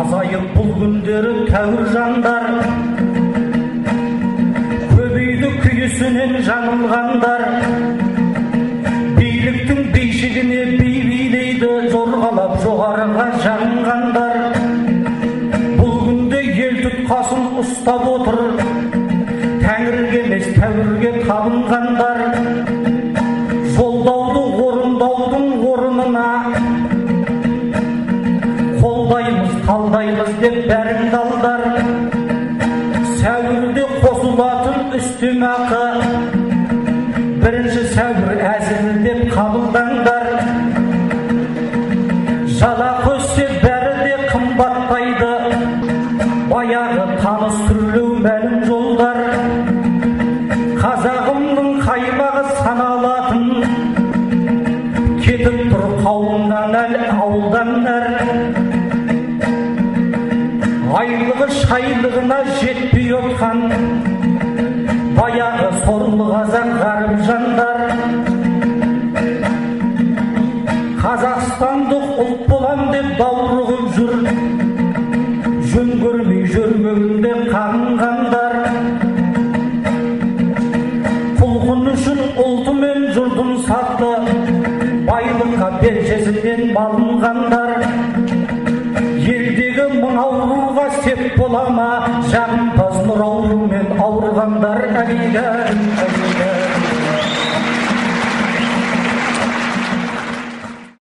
азайып бұл күндері тәуір жандар. Көбейді күйісінен жаңылғандар. Биліктің бейшігіне би билейді жорғалап жоғарыға жаңғандар бұл күнде ел тұтқасын ұстап отыр. Тәңірге емес тәуірге табынғандар. Талдаймыз деп бәріңді алдар сәуірде қосылатын үстемақы бірінші сәуір әзір деп қабылдаңдар. Жалақы өссе бәрі де қымбаттайды. Баяғы таныс түрлеу мәлім шайлығына жетпей отқан баяғы сорлы қазақ ғаріп жандар. Қазақстандық ұлт болам деп даурығып жүр жөн көрмей жөргегінде қағынғандар құлқын үшін ұлты мен жұртын сатты байлыққа белшесінен малынғандар. Ауруға сеп бола ма? Жағымпаз нұр аурумен ауырғандар әлиля